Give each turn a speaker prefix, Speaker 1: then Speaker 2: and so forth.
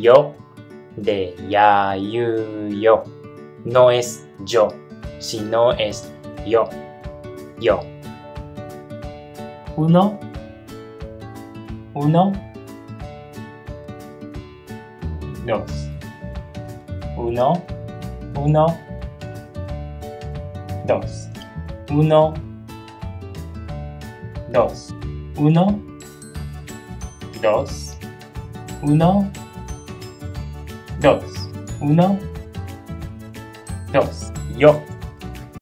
Speaker 1: yo de ya, yo. No es yo, sino es yo, yo. Uno, uno, dos. Uno, uno, dos. Uno, dos. Uno, dos. Uno, dos. Uno, dos. Yo.